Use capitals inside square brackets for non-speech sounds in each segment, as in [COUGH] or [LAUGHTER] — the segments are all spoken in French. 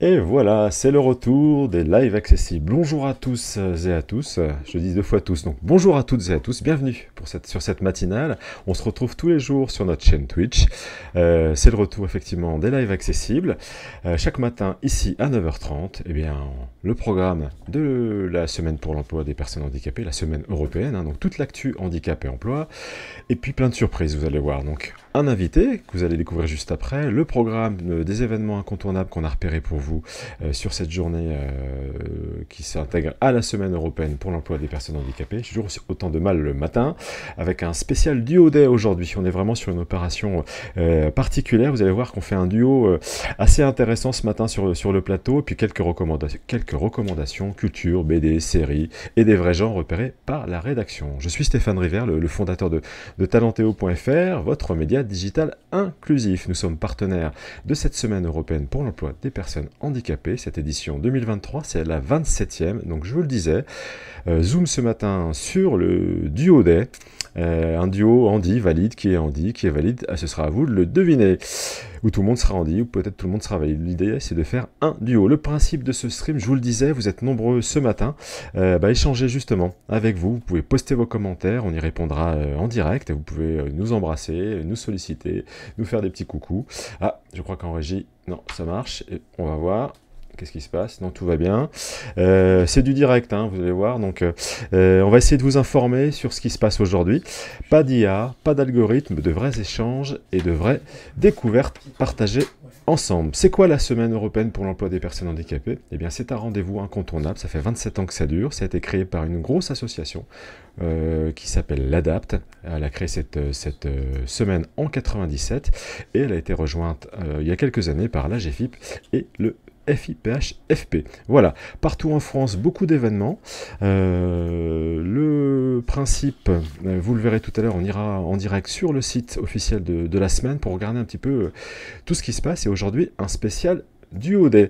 Et voilà, c'est le retour des lives accessibles. Bonjour à tous et à tous. Je dis deux fois tous, donc bonjour à toutes et à tous. Bienvenue pour sur cette matinale. On se retrouve tous les jours sur notre chaîne Twitch. Euh, c'est le retour effectivement des lives accessibles. Euh, chaque matin ici à 9h30, eh bien, le programme de la semaine pour l'emploi des personnes handicapées, la semaine européenne, hein, donc toute l'actu handicap et emploi. Et puis plein de surprises, vous allez voir. Donc un invité que vous allez découvrir juste après, le programme euh, des événements incontournables qu'on a repéré pour vous euh, sur cette journée euh, qui s'intègre à la semaine européenne pour l'emploi des personnes handicapées. J'ai toujours autant de mal le matin, avec un spécial duo day aujourd'hui. On est vraiment sur une opération particulière. Vous allez voir qu'on fait un duo assez intéressant ce matin sur, sur le plateau, puis quelques recommandations, quelques recommandations, culture, BD, séries, et des vrais gens repérés par la rédaction. Je suis Stéphane River, le, fondateur de, de Talenteo.fr, votre média digital inclusif. Nous sommes partenaires de cette semaine européenne pour l'emploi des personnes handicapées. Cette édition 2023, c'est la 27e. Donc je vous le disais, Zoom ce matin sur le duo day. Euh, un duo Andy valide, qui est Andy, qui est valide, ah, ce sera à vous de le deviner. Ou tout le monde sera Andy, ou peut-être tout le monde sera valide. L'idée, c'est de faire un duo. Le principe de ce stream, je vous le disais, vous êtes nombreux ce matin, euh, bah, justement avec vous. Vous pouvez poster vos commentaires, on y répondra euh, en direct. Vous pouvez nous embrasser, nous solliciter, nous faire des petits coucous. Ah, je crois qu'en régie, non, ça marche. Et on va voir. Qu'est-ce qui se passe? Non, tout va bien. Euh, c'est du direct, hein, vous allez voir. Donc, euh, euh, on va essayer de vous informer sur ce qui se passe aujourd'hui. Pas d'IA, pas d'algorithme, de vrais échanges et de vraies découvertes partagées ensemble. C'est quoi la semaine européenne pour l'emploi des personnes handicapées? Eh bien, c'est un rendez-vous incontournable. Ça fait 27 ans que ça dure. Ça a été créé par une grosse association qui s'appelle l'ADAPT. Elle a créé cette, semaine en 97 et elle a été rejointe il y a quelques années par la GFIP et le FIPH-FP. Voilà, partout en France, beaucoup d'événements. Euh, le principe, euh, vous le verrez tout à l'heure, on ira en direct sur le site officiel de, la semaine pour regarder un petit peu euh, tout ce qui se passe. Et aujourd'hui, un spécial Duo Day.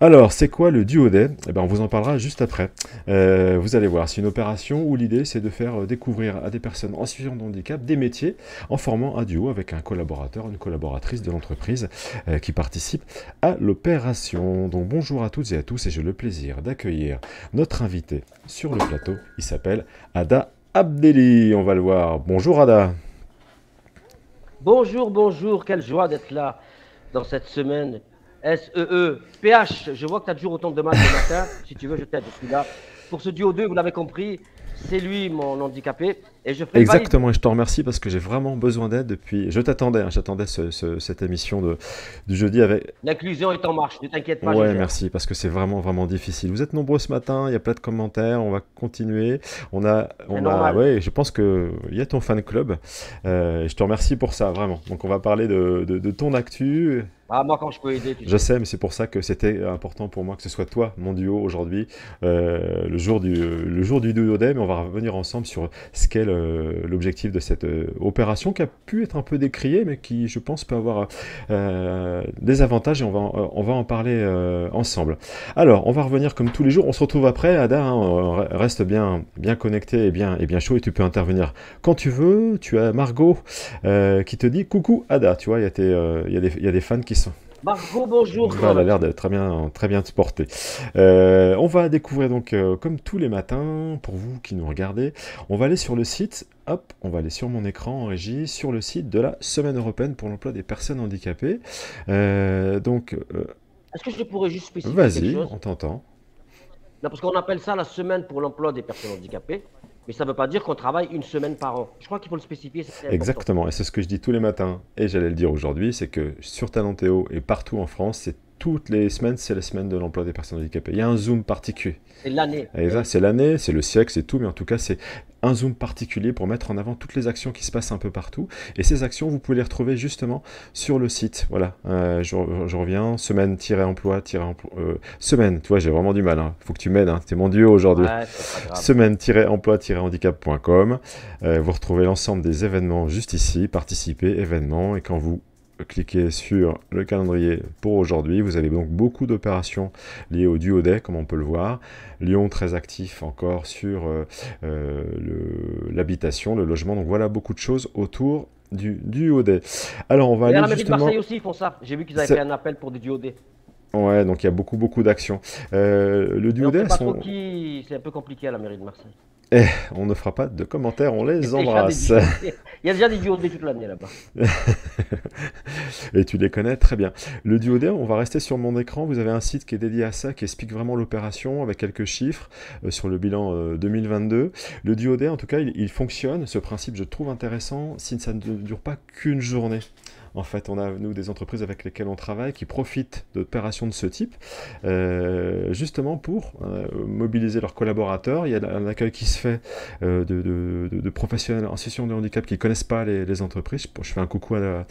Alors, c'est quoi le duo day eh ben, On vous en parlera juste après. Euh, vous allez voir, c'est une opération où l'idée, c'est de faire euh, découvrir à des personnes en situation de handicap des métiers en formant un duo avec un collaborateur, une collaboratrice de l'entreprise euh, qui participe à l'opération. Donc, bonjour à toutes et à tous, et j'ai le plaisir d'accueillir notre invité sur le plateau. Il s'appelle Ada Abdeli. On va le voir. Bonjour Ada. Bonjour, bonjour. Quelle joie d'être là dans cette semaine S-E-E-P-H. Je vois que tu as toujours autant de demandes le matin. [LAUGHS] Si tu veux, je t'aide. Je suis là. Pour ce duo 2, vous l'avez compris, c'est lui mon handicapé. Et je Exactement, et je te remercie parce que j'ai vraiment besoin d'aide depuis. Je t'attendais, hein, j'attendais cette émission de, du jeudi avec. L'inclusion est en marche, ne t'inquiète pas. Ouais, merci parce que c'est vraiment, vraiment difficile. Vous êtes nombreux ce matin, il y a plein de commentaires, on va continuer. On a. On a ouais, je pense qu'il y a ton fan club. Euh, je te remercie pour ça, vraiment. Donc on va parler de, de, de ton actu ah, moi, quand je peux aider. je sais, mais c'est pour ça que c'était important pour moi que ce soit toi, mon duo, aujourd'hui, euh, le, jour du, le jour du duo day, mais on va revenir ensemble sur ce qu'est l'objectif de cette euh, opération qui a pu être un peu décriée, mais qui, je pense, peut avoir euh, des avantages et on va, on va en parler ensemble. Alors, on va revenir comme tous les jours. On se retrouve après. Ada, hein, reste bien, bien connecté et bien, et bien chaud et tu peux intervenir quand tu veux. Tu as Margot qui te dit coucou Ada. Tu vois, il y, y, y, a des fans qui Margot, bonjour. Elle a l'air d'être très bien, très bien portée. Euh, on va découvrir donc, euh, comme tous les matins, pour vous qui nous regardez, on va aller sur le site, hop, on va aller sur mon écran en régie, sur le site de la Semaine européenne pour l'emploi des personnes handicapées. Euh, donc. Est-ce que je pourrais juste spécifier Vas-y, on t'entend. Non, parce qu'on appelle ça la Semaine pour l'emploi des personnes handicapées mais ça ne veut pas dire qu'on travaille une semaine par an. Je crois qu'il faut le spécifier. Exactement, et c'est ce que je dis tous les matins, et j'allais le dire aujourd'hui, c'est que sur Talentéo et partout en France, c'est toutes les semaines, c'est la semaine de l'emploi des personnes handicapées. Il y a un zoom particulier. C'est l'année. C'est l'année, c'est le siècle, c'est tout, mais en tout cas, c'est un zoom particulier pour mettre en avant toutes les actions qui se passent un peu partout. Et ces actions, vous pouvez les retrouver justement sur le site. Voilà, euh, je, reviens, semaine-emploi, euh, semaine, tu vois, j'ai vraiment du mal, hein. faut que tu m'aides, hein. c'est mon duo aujourd'hui. semaine-emploi-handicap.com. Euh, vous retrouvez l'ensemble des événements juste ici, participer, événements, et quand vous cliquez sur le calendrier pour aujourd'hui. Vous avez donc beaucoup d'opérations liées au duo day, comme on peut le voir. Lyon très actif encore sur euh, euh, l'habitation, le, logement. Donc voilà beaucoup de choses autour du duo day. Alors on va aller la justement... de Marseille aussi font ça. J'ai vu qu'ils avaient fait un appel pour du duo day. Ouais, donc il y a beaucoup, beaucoup d'actions. Euh, le duo D, sont... c'est un peu compliqué à la mairie de Marseille. Eh, on ne fera pas de commentaires, on les embrasse. Il y a déjà des duos D toute l'année là-bas. [LAUGHS] Et tu les connais très bien. Le duo D, on va rester sur mon écran. Vous avez un site qui est dédié à ça, qui explique vraiment l'opération avec quelques chiffres euh, sur le bilan 2022. Euh, le duo D, en tout cas, il, il fonctionne. Ce principe, je trouve intéressant si ça ne dure pas qu'une journée. En fait, on a, nous, des entreprises avec lesquelles on travaille qui profitent d'opérations de ce type, euh, justement pour euh, mobiliser leurs collaborateurs. Il y a un accueil qui se fait euh, de, professionnels en situation de handicap qui ne connaissent pas les, entreprises. Je, fais un coucou à,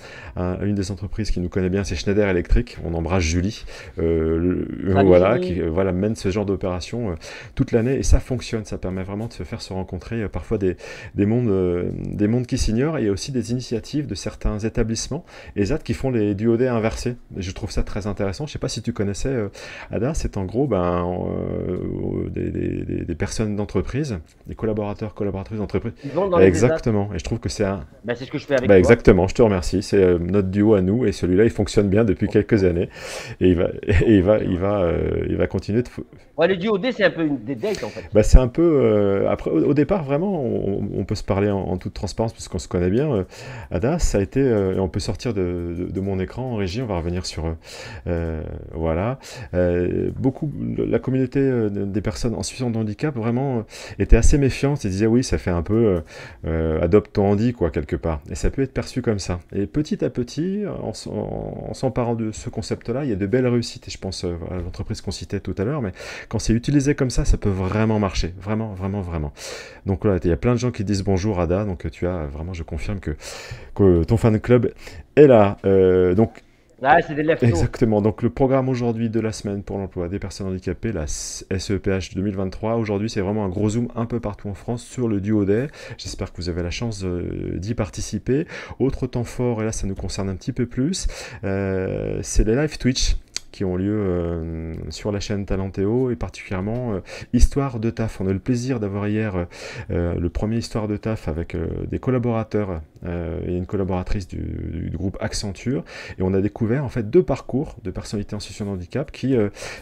une des entreprises qui nous connaît bien, c'est Schneider Electric. On embrasse Julie, voilà, qui voilà, mène ce genre d'opération toute l'année et ça fonctionne. Ça permet vraiment de se faire se rencontrer parfois des, des, mondes, des mondes qui s'ignorent. Et aussi des initiatives de certains établissements et ZAD qui font les duodés inversés. Et je trouve ça très intéressant. Je ne sais pas si tu connaissais euh, Ada, c'est en gros ben, euh, des, personnes d'entreprise, des collaborateurs, collaboratrices d'entreprise. Exactement. Et je trouve que c'est un. Ben, c'est ce que je fais avec toi. Exactement, je te remercie. C'est euh, notre duo à nous et celui-là, il fonctionne bien depuis quelques années. Et il va, et [LAUGHS] il va, il va, il va continuer de. Ouais, le duodé, c'est un peu une, des dates en fait. Ben, c'est un peu. après, au, départ, vraiment, on, peut se parler en, toute transparence parce qu'on se connaît bien. Ada, ça a été. et on peut sortir de, mon écran en régie, on va revenir sur euh, euh, voilà. Euh, beaucoup, la communauté des personnes en situation de handicap vraiment était assez méfiante et disait oui, ça fait un peu adopte ton handi quoi quelque part. Et ça peut être perçu comme ça. Et petit à petit, en, s'emparant de ce concept-là, il y a de belles réussites. Et je pense à l'entreprise qu'on citait tout à l'heure, mais quand c'est utilisé comme ça, ça peut vraiment marcher, vraiment, vraiment, vraiment. Donc là, il y a plein de gens qui disent bonjour Ada, donc tu as vraiment, je confirme que, que ton fan club et là, euh, donc. Ah, c'est des Exactement. Donc, le programme aujourd'hui de la semaine pour l'emploi des personnes handicapées, la SEPH 2023. Aujourd'hui, c'est vraiment un gros zoom un peu partout en France sur le duo day. J'espère que vous avez la chance euh, d'y participer. Autre temps fort, et là, ça nous concerne un petit peu plus, euh, c'est les live Twitch qui ont lieu euh, sur la chaîne Talentéo et particulièrement euh, Histoire de taf. On a eu le plaisir d'avoir hier euh, le premier Histoire de taf avec des collaborateurs et une collaboratrice du, groupe Accenture et on a découvert en fait deux parcours de personnalités en situation de handicap qui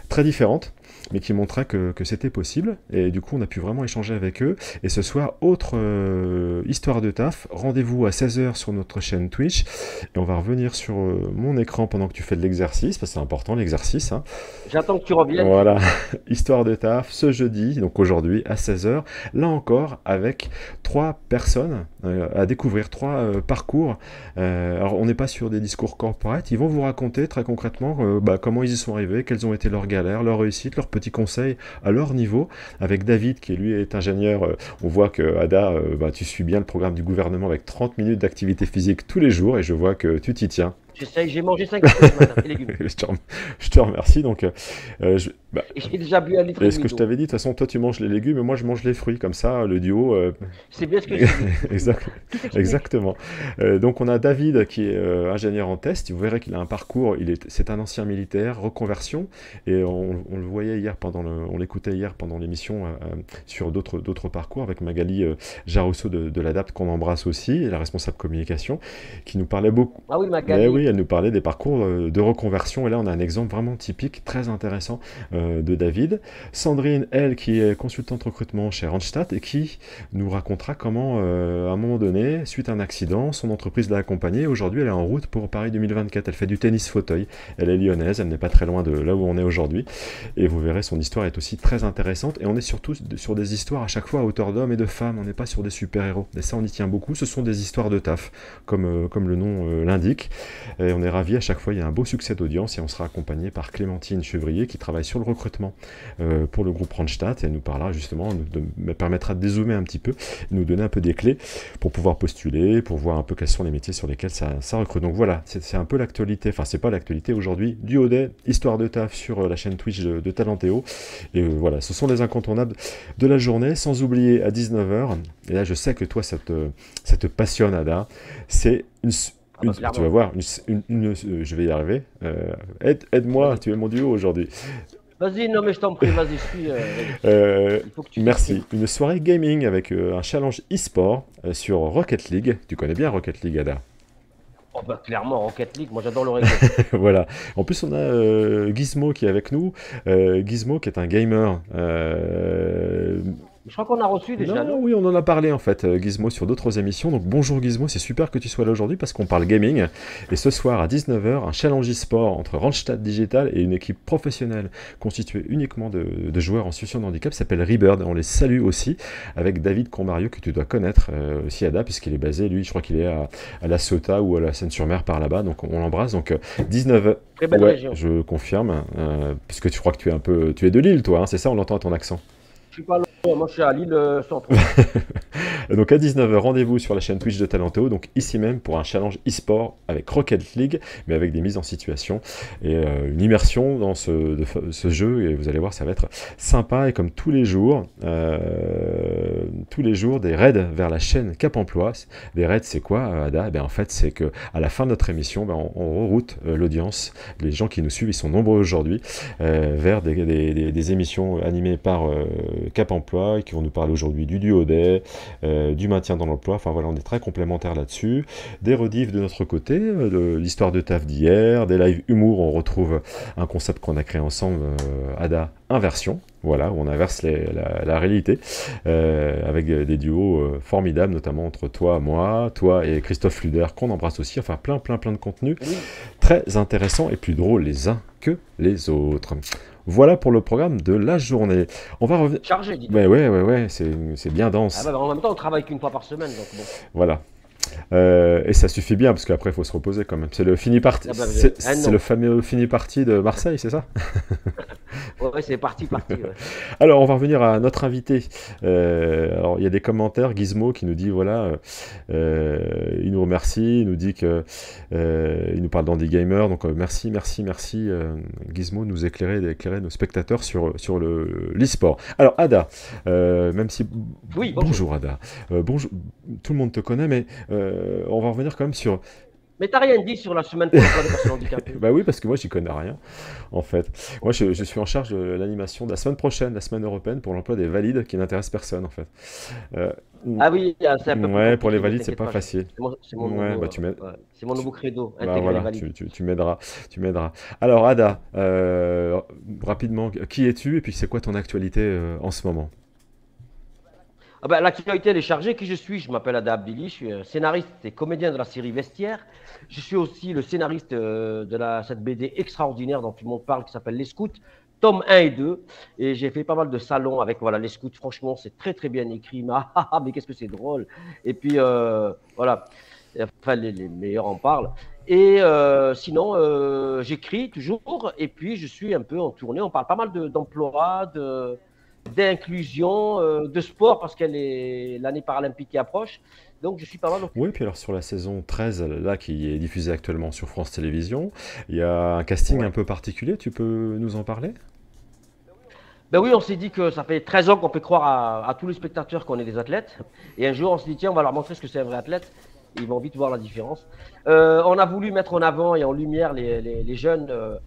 très différentes mais qui montraient que, c'était possible. Et du coup, on a pu vraiment échanger avec eux. Et ce soir, autre histoire de taf. Rendez-vous à 16h sur notre chaîne Twitch. Et on va revenir sur mon écran pendant que tu fais de l'exercice, parce que c'est important exercice. Hein. J'attends que tu reviennes. Voilà, [LAUGHS] histoire de taf, ce jeudi, donc aujourd'hui à 16h, là encore avec trois personnes euh, à découvrir, trois euh, parcours. Euh, alors on n'est pas sur des discours corporate, ils vont vous raconter très concrètement bah, comment ils y sont arrivés, quelles ont été leurs galères, leurs réussites, leurs petits conseils à leur niveau. Avec David qui lui est ingénieur, on voit que Ada, bah, tu suis bien le programme du gouvernement avec 30 minutes d'activité physique tous les jours et je vois que tu t'y tiens. J'ai mangé 5 ce matin, légumes. [LAUGHS] je, te remercie. Donc, euh, je, bah, j'ai déjà bu un litre Et ce que je t'avais dit, de toute façon, toi tu manges les légumes et moi je mange les fruits, comme ça, le duo. Euh, [LAUGHS] c'est bien ce que je [LAUGHS] exact, Exactement. Euh, donc on a David qui est euh, ingénieur en test. Vous verrez qu'il a un parcours, il est, c'est un ancien militaire, reconversion, et on, le voyait hier pendant le, on l'écoutait hier pendant l'émission sur d'autres, d'autres parcours avec Magali Jarousseau de, de l'ADAPT qu'on embrasse aussi, et la responsable communication, qui nous parlait beaucoup. Ah oui, Magali. Mais oui, elle nous parlait des parcours de reconversion, et là on a un exemple vraiment typique, très intéressant euh, de David. Sandrine, elle, qui est consultante recrutement chez Randstad et qui nous racontera comment, euh, à un moment donné, suite à un accident, son entreprise l'a accompagnée. Aujourd'hui, elle est en route pour Paris 2024. Elle fait du tennis fauteuil. Elle est lyonnaise, elle n'est pas très loin de là où on est aujourd'hui. Et vous verrez, son histoire est aussi très intéressante. Et on est surtout sur des histoires à chaque fois à hauteur d'hommes et de femmes. On n'est pas sur des super-héros. Et ça, on y tient beaucoup. Ce sont des histoires de taf, comme, euh, comme le nom l'indique. Et on est ravis à chaque fois. Il y a un beau succès d'audience et on sera accompagné par Clémentine Chevrier qui travaille sur le recrutement euh, pour le groupe Randstad et elle nous parlera justement, de, me permettra de dézoomer un petit peu, nous donner un peu des clés pour pouvoir postuler, pour voir un peu quels sont les métiers sur lesquels ça, recrute. Donc voilà, c'est un peu l'actualité, enfin c'est pas l'actualité aujourd'hui du Audet, histoire de taf sur euh, la chaîne Twitch de, de Talentéo. Et euh, voilà, ce sont les incontournables de la journée, sans oublier à 19h, et là je sais que toi ça te, ça te passionne Ada, c'est une ah bah, tu vas voir, une, je vais y arriver. aide, aide-moi, tu es mon duo aujourd'hui. Vas-y, non mais je t'en prie, vas-y, je suis. Euh, euh, merci. Une soirée gaming avec euh, un challenge e-sport sur Rocket League. Tu connais bien Rocket League, Ada? Oh bah clairement, Rocket League, moi j'adore le reggae. [LAUGHS] voilà. En plus, on a euh, Gizmo qui est avec nous. Euh, Gizmo qui est un gamer. Euh, je crois qu'on a reçu déjà. Non, oui, on en a parlé en fait, euh, Gizmo, sur d'autres émissions. Donc bonjour Gizmo, c'est super que tu sois là aujourd'hui parce qu'on parle gaming. Et ce soir à 19h, un challenge e-sport entre Randstad Digital et une équipe professionnelle constituée uniquement de, joueurs en situation de handicap s'appelle Rebird. On les salue aussi avec David Combario que tu dois connaître euh, aussi, Ada, puisqu'il est basé, lui, je crois qu'il est à, La Ciotat ou à la Seine-sur-Mer par là-bas. Donc on l'embrasse. Donc 19h. Euh, Très belle région. Je confirme, puisque tu crois que tu es un peu. Tu es de Lille, toi, hein, c'est ça, on l'entend à ton accent. Je suis pas moi, je suis à Lille euh, Centre. [LAUGHS] donc à 19h, rendez-vous sur la chaîne Twitch de Talento, donc ici même pour un challenge e-sport avec Rocket League, mais avec des mises en situation et euh, une immersion dans ce, jeu. Et vous allez voir, ça va être sympa. Et comme tous les jours, euh, tous les jours, des raids vers la chaîne Cap Emploi. Des raids, c'est quoi, Ada? Eh En fait, c'est que à la fin de notre émission, ben, on, reroute l'audience, les gens qui nous suivent, ils sont nombreux aujourd'hui, vers des, émissions animées par Cap Emploi qui vont nous parler aujourd'hui du duo day, euh, du maintien dans l'emploi. Enfin voilà, on est très complémentaires là-dessus. Des rediffs de notre côté, euh, de l'histoire de taf d'hier, des lives humour. On retrouve un concept qu'on a créé ensemble, euh, Ada Inversion. Voilà, on inverse la, réalité avec des duos formidables, notamment entre toi, moi, toi et Christophe Luder, qu'on embrasse aussi. Enfin, plein, plein, plein de contenus très intéressants et plus drôles les uns que les autres. Voilà pour le programme de la journée. On va revenir. Chargé, dis Ouais, ouais, ouais, ouais c'est bien dense. Ah bah, en même temps, on travaille qu'une fois par semaine, donc bon. Voilà. Euh, et ça suffit bien parce qu'après il faut se reposer quand même. C'est le fini parti, ah bah, c'est le fameux fini parti de Marseille, c'est ça? [LAUGHS] Ouais, c'est parti parti. [LAUGHS] alors on va revenir à notre invité. Euh, alors il y a des commentaires, Gizmo qui nous dit voilà, euh, il nous remercie, il nous dit que il nous parle d'Andy Gamer, donc merci, merci, merci Gizmo nous éclairer, d'éclairer nos spectateurs sur sur le l'e-sport. Alors Ada, même si oui, bonjour, Ada, bonjour, tout le monde te connaît, mais euh, on va revenir quand même sur. Mais t'as rien dit sur la semaine pour des personnes handicapées [LAUGHS] Bah oui, parce que moi j'y connais rien, en fait. Moi je, suis en charge de l'animation de la semaine prochaine, la semaine européenne, pour l'emploi des valides qui n'intéressent personne, en fait. Euh, ah oui, c'est un peu Ouais, pour les valides, c'est pas facile. C'est mon, nouveau, bah, mon nouveau credo. Bah, voilà, tu, tu, m'aideras, tu m'aideras. Alors Ada, euh, rapidement, qui es-tu et puis c'est quoi ton actualité en ce moment? Ah ben, L'actualité, est chargée. Qui je suis? Je m'appelle Ada Abdili, je suis scénariste et comédien de la série Vestiaire. Je suis aussi le scénariste euh, de cette BD extraordinaire dont tout le monde parle qui s'appelle Les Scouts, tome 1 et 2. Et j'ai fait pas mal de salons avec voilà, Les Scouts. Franchement, c'est très très bien écrit. Mais, [LAUGHS] ah, ah, ah, mais qu'est-ce que c'est drôle Et puis, euh, voilà. Enfin, les, meilleurs en parlent. Et euh, sinon, j'écris toujours. Et puis, je suis un peu en tournée. On parle pas mal d'emploi, de d'inclusion, euh, de sport, parce qu'elle est l'année paralympique qui approche. Donc je suis pas mal. Oui, puis alors sur la saison 13, là, qui est diffusée actuellement sur France Télévisions, il y a un casting un peu particulier. Tu peux nous en parler? Ben oui, on s'est dit que ça fait 13 ans qu'on peut croire à, tous les spectateurs qu'on est des athlètes. Et un jour, on s'est dit, tiens, on va leur montrer ce que c'est un vrai athlète. ils vont vite voir la différence. Euh, on a voulu mettre en avant et en lumière les, les, jeunes, euh,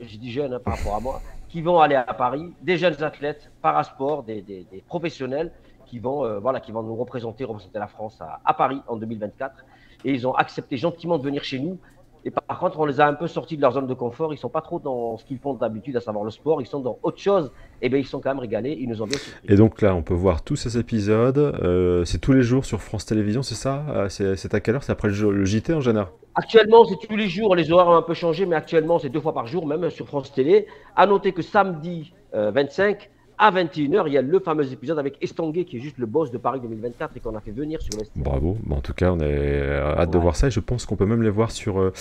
je dis jeunes hein, par rapport à moi, qui vont aller à Paris, des jeunes athlètes, parasport, des, professionnels qui vont, euh, voilà, qui vont nous représenter, représenter la France à, à, Paris en 2024. Et ils ont accepté gentiment de venir chez nous et par contre, on les a un peu sortis de leur zone de confort. Ils sont pas trop dans ce qu'ils font d'habitude, à savoir le sport. Ils sont dans autre chose. Et eh bien, ils sont quand même régalés. Ils nous ont bien surpris. Et donc là, on peut voir tous ces épisodes. Euh, c'est tous les jours sur France Télévisions, c'est ça? Euh, C'est à quelle heure? C'est après le, JT en général Actuellement, c'est tous les jours. Les horaires ont un peu changé, mais actuellement, c'est deux fois par jour, même sur France Télé. À noter que samedi 25, euh, à 21h, il y a le fameux épisode avec Estanguet, qui est juste le boss de Paris 2024 et qu'on a fait venir sur l'Est. Bravo. en tout cas, on est euh, hâte de voir ça et je pense qu'on peut même les voir sur euh,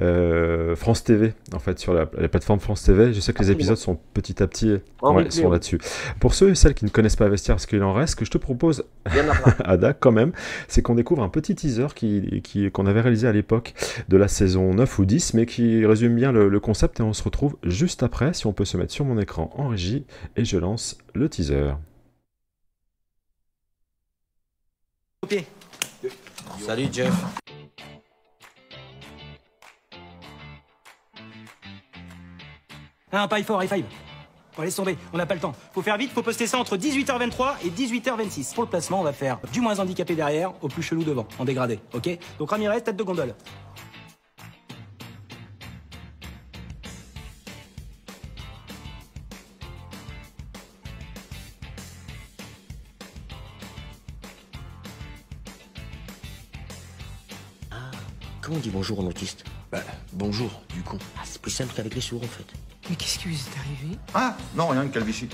euh, France TV, en fait, sur la, plateforme France TV. Je sais que les épisodes sont petit à petit ouais, sont là-dessus. Pour ceux et celles qui ne connaissent pas Vestiaire, parce qu'il en reste, ce que je te propose, [LAUGHS] Ada, quand même, c'est qu'on découvre un petit teaser qu'on qui, avait réalisé à l'époque de la saison 9 ou 10, mais qui résume bien le, le concept et on se retrouve juste après, si on peut se mettre sur mon écran en régie, et je lance le teaser. Ok. Salut Jeff. Un paille fort, high five. Bon, laisse tomber, on n'a pas le temps. Faut faire vite, faut poster ça entre 18h23 et 18h26. Pour le placement, on va faire du moins handicapé derrière au plus chelou devant, en dégradé, ok? Donc Ramirez, tête de gondole. Comment on dit bonjour en autiste Bah, bonjour, du con. Ah, c'est plus simple qu'avec les sourds en fait. Mais qu'est-ce qui vous est arrivé? Ah, non, rien de calvitie.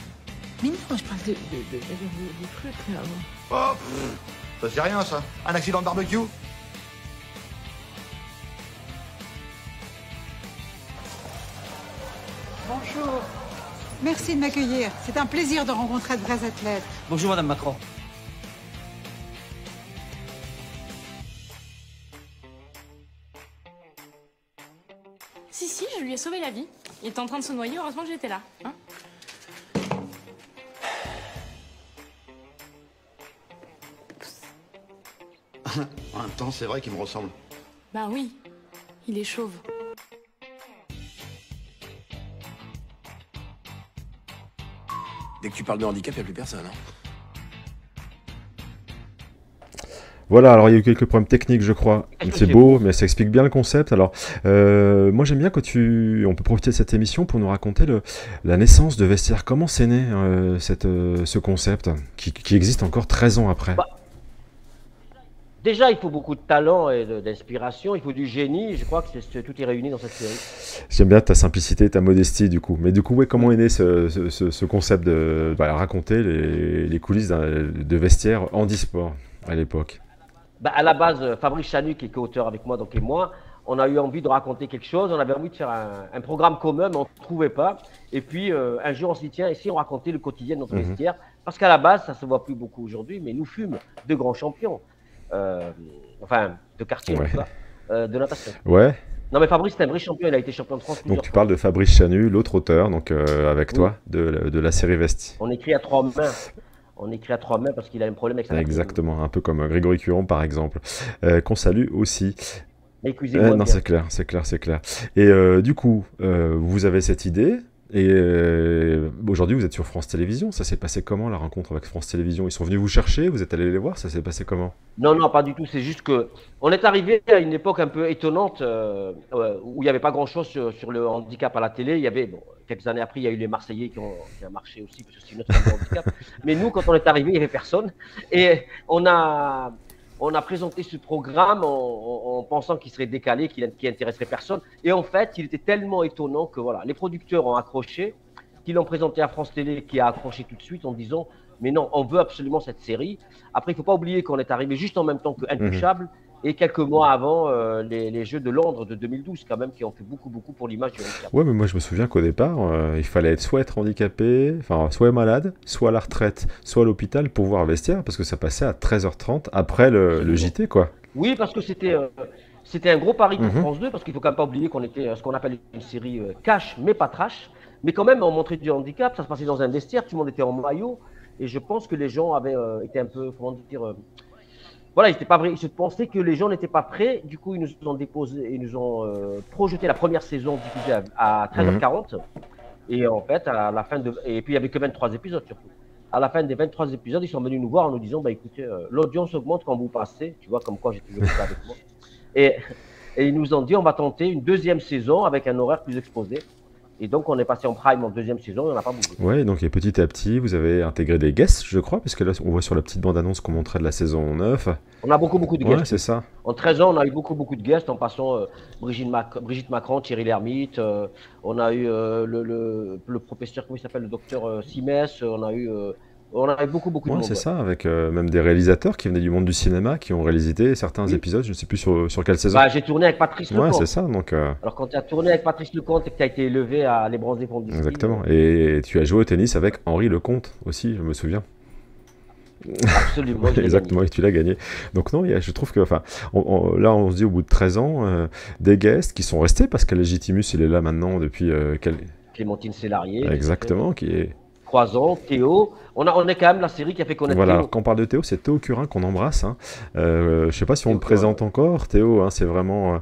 Mais non, je parle de, de, de, de- de- de trucs là. Oh, pff, ça c'est rien, ça. Un accident de barbecue? Bonjour. Merci de m'accueillir. C'est un plaisir de rencontrer de vrais athlètes. Bonjour Madame Macron. Si, si, je lui ai sauvé la vie. Il était en train de se noyer, heureusement que j'étais là. Hein [LAUGHS] En même temps, c'est vrai qu'il me ressemble. ben oui, il est chauve. Dès que tu parles de handicap, il a plus personne. Hein. Voilà, alors il y a eu quelques problèmes techniques, je crois. Que C'est beau, mais ça explique bien le concept. Alors, euh, moi j'aime bien que tu, on peut profiter de cette émission pour nous raconter le, la naissance de Vestiaire. Comment c'est né euh, cette, euh, ce concept qui, qui existe encore 13 ans après? Bah, Déjà, il faut beaucoup de talent et d'inspiration, il faut du génie. Je crois que tout est réuni dans cette série. J'aime bien ta simplicité, ta modestie du coup. Mais du coup, ouais, comment est né ce, ce- ce- ce concept de voilà, raconter les, les coulisses de Vestiaire handisport à l'époque? Bah, à la base, euh, Fabrice Chanu, qui est co-auteur avec moi, donc et moi, on a eu envie de raconter quelque chose. On avait envie de faire un, un programme commun, mais on ne trouvait pas. Et puis, euh, un jour, on s'y tient, et si on racontait le quotidien de notre Mhm. vestiaire Parce qu'à la base, ça se voit plus beaucoup aujourd'hui, mais nous fûmes de grands champions. Euh, enfin, de quartier, Ouais. euh, de natation. Ouais, Non, mais Fabrice, c'est un vrai champion. Il a été champion de France donc tu fois. parles de Fabrice Chanu, l'autre auteur, donc avec Oui. toi, de, de la série Vesti. On écrit à trois mains. On écrit à trois mains parce qu'il a un problème avec sa Exactement, un peu comme euh, Grégory Curon par exemple, euh, qu'on salue aussi. Mais Euh, non, c'est clair, c'est clair, c'est clair. Et euh, du coup, vous avez cette idée, et euh, aujourd'hui vous êtes sur France Télévisions. Ça s'est passé comment la rencontre avec France Télévisions? Ils sont venus vous chercher, vous êtes allé les voir, ça s'est passé comment? Non, non, pas du tout. C'est juste que on est arrivé à une époque un peu étonnante euh, où il n'y avait pas grand-chose sur, sur le handicap à la télé. Il y avait, bon, quelques années après, il y a eu les Marseillais qui ont, qui ont marché aussi, parce que c'est une autre forme de handicap. [LAUGHS] Mais nous, quand on est arrivé, il n'y avait personne. Et on a, on a présenté ce programme en, en- en pensant qu'il serait décalé, qu'il qui intéresserait personne. Et en fait, il était tellement étonnant que voilà, les producteurs ont accroché, qu'ils l'ont présenté à France Télé, qui a accroché tout de suite en disant Mais non, on veut absolument cette série. Après, il ne faut pas oublier qu'on est arrivé juste en même temps que Intouchable et quelques mois avant euh, les, les Jeux de Londres de 2012, quand même, qui ont fait beaucoup, beaucoup pour l'image du handicap. Ouais, mais moi je me souviens qu'au départ, euh, il fallait être soit être handicapé, enfin soit malade, soit à la retraite, soit à l'hôpital pour voir Vestiaire, parce que ça passait à 13h30 après le, le JT, quoi. Oui, parce que c'était euh, c'était un gros pari pour Mhm. France 2, parce qu'il faut quand même pas oublier qu'on était ce qu'on appelle une série cash, mais pas trash. Mais quand même, on montrait du handicap, ça se passait dans un vestiaire, tout le monde était en maillot, et je pense que les gens avaient été un peu, comment dire, voilà, ils pas vrais. Je pensais que les gens n'étaient pas prêts. Du coup, ils nous ont déposé, ils nous ont euh, projeté la première saison diffusée à, à 13h40. Et en fait, à la fin de, et puis il y avait que 23 épisodes surtout. À la fin des 23 épisodes, ils sont venus nous voir en nous disant, bah écoutez, euh, l'audience augmente quand vous passez. Tu vois, comme quoi j'ai toujours ça avec moi. [LAUGHS] Et, et ils nous ont dit, on va tenter une deuxième saison avec un horaire plus exposé. Et donc, on est passé en prime en deuxième saison et on n'a pas bougé. Ouais, donc et petit à petit, vous avez intégré des guests, je crois, parce que là, on voit sur la petite bande-annonce qu'on montrait de la saison 9. On a beaucoup, beaucoup de Ouais, guests. c'est ça. En 13 ans, on a eu beaucoup, beaucoup de guests en passant euh, Brigitte, Mac- Brigitte Macron, Thierry Lhermitte. euh, on a eu euh, le, le, le professeur, comment il s'appelle, le docteur euh, Simès. On a eu, on a eu beaucoup, beaucoup de Ouais, monde. c'est ouais. ça, avec euh, même des réalisateurs qui venaient du monde du cinéma, qui ont réalisé certains Oui. épisodes, je ne sais plus sur, sur quelle saison. Bah, J'ai tourné avec Patrice ouais, Lecomte. c'est ça, donc euh, Alors, quand tu as tourné avec Patrice Lecomte et que tu as été élevé à Les Bronzés d'ici, exactement. Et tu as joué au tennis avec Henri Lecomte aussi, je me souviens. euh, Absolument. [LAUGHS] Exactement, et tu l'as gagné. Donc non, je trouve que, enfin, on- on- là, on se dit au bout de 13 ans, euh, des guests qui sont restés parce que Legitimus, il est là maintenant depuis euh, quel-. Clémentine Sélarié. exactement, qui est. Croison, Théo. On, a, on est quand même la série qui a fait connaître Voilà. Théo. Quand on parle de Théo, c'est Théo Curin qu'on embrasse. Hein. Euh, je sais pas si on Théo le présente encore. Théo, hein, c'est vraiment. euh,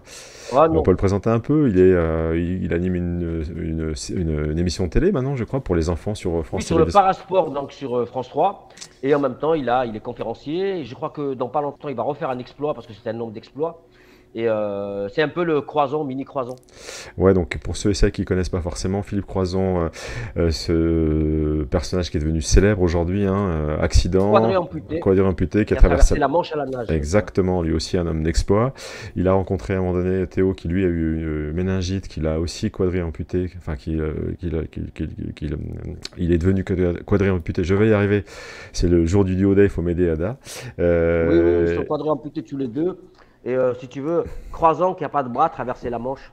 Ah, on peut le présenter un peu. Il est, euh, il, il anime une, une, une- une émission de télé maintenant, je crois, pour les enfants sur France Oui, sur le parasport, donc sur euh, France 3. Et en même temps, il, a, il est conférencier. Et je crois que dans pas longtemps, il va refaire un exploit parce que c'est un nombre d'exploits. Et euh, c'est un peu le croison, mini croison. Ouais, donc pour ceux et celles qui connaissent pas forcément, Philippe Croison, euh, euh, ce personnage qui est devenu célèbre aujourd'hui, hein, accident, Quadré amputé. qui a traversé la Manche à la nage. Exactement, lui aussi un homme d'exploit. Il a rencontré à un moment donné Théo qui lui a eu euh, méningite, qu'il a aussi quadré amputé, enfin qu'il il est devenu quadri- quadré amputé. Je vais y arriver. C'est le jour du duo day, il faut m'aider Ada. Euh, Oui, oui, ils sont quadrés amputés tous les deux. Et euh, si tu veux, croisant qui a pas de bras, traverser la Manche.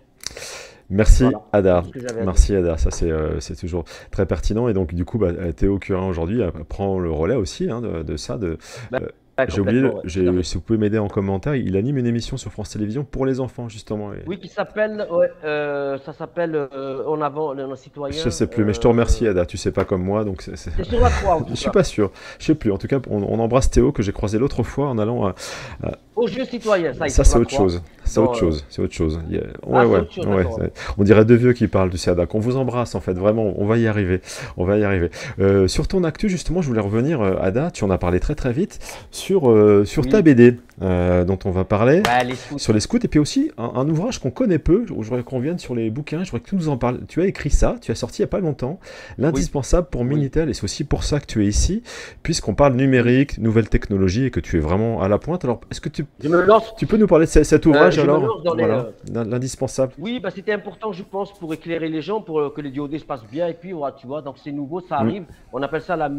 Merci Voilà, Ada. Merci Ada, ça c'est euh, c'est toujours très pertinent. Et donc du coup, bah, Théo Curin aujourd'hui euh, prend le relais aussi hein, de, de ça. De, Ouais, j'ai oublié, ouais, à si vous pouvez m'aider en commentaire, il anime une émission sur France Télévisions pour les enfants justement. Et- Oui, qui s'appelle, ouais, euh, ça s'appelle euh, En avant, le citoyen. Je sais plus, mais je te remercie euh, Ada, tu sais pas comme moi, donc c'est... sur la 3 en [LAUGHS] tout Je suis pas sûr, je sais plus. En tout cas, on, on embrasse Théo que j'ai croisé l'autre fois en allant à... Au jeu citoyen, ça, Ça c'est autre 3. chose, c'est Dans, autre chose, c'est autre chose. Ah, c'est autre chose, On dirait deux vieux qui parlent du CEDA. On vous embrasse en fait, vraiment, on va y arriver, on va y arriver. Euh, sur ton actu justement, je voulais revenir, euh, Ada, tu en as parlé très très vite, sur, euh, sur Oui. ta BD euh, dont on va parler. Les. Sur les scouts, et puis aussi un, un ouvrage qu'on connaît peu, je voudrais qu'on vienne sur les bouquins, je voudrais que tu nous en parles. Tu as écrit ça, tu as sorti il n'y a pas longtemps, l'indispensable pour Oui. Minitel, et c'est aussi pour ça que tu es ici, puisqu'on parle numérique, nouvelles technologies, et que tu es vraiment à la pointe. Alors, est-ce que tu, Je me lance. tu peux nous parler de ce- cet ouvrage alors Voilà, euh, l'in- l'indispensable. Oui, bah, c'était important, je pense, pour éclairer les gens, pour que les DOD se passent bien. Et puis, tu vois, donc c'est nouveau, ça Mm. arrive. On appelle ça la